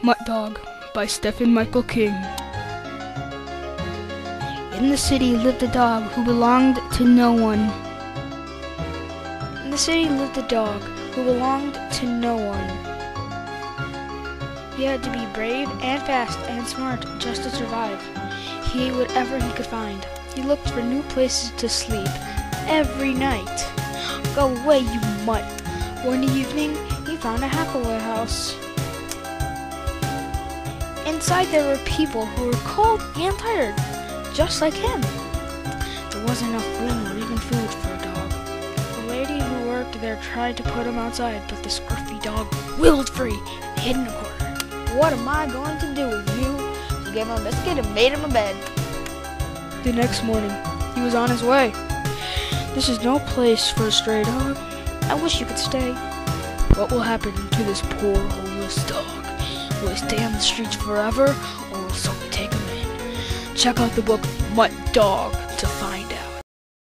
Mutt Dog by Stephen Michael King. In the city lived a dog who belonged to no one. In the city lived a dog who belonged to no one. He had to be brave and fast and smart just to survive. He ate whatever he could find. He looked for new places to sleep every night. Go away, you mutt. One evening, he found a halfway house. Inside there were people who were cold and tired, just like him. There wasn't enough room or even food for a dog. The lady who worked there tried to put him outside, but the scruffy dog wheeled free and hid in a corner. What am I going to do with you? She gave him a biscuit and made him a bed. The next morning, he was on his way. This is no place for a stray dog. I wish you could stay. What will happen to this poor homeless dog? Will he stay on the streets forever, or will someone take him in? Check out the book Mutt Dog to find out.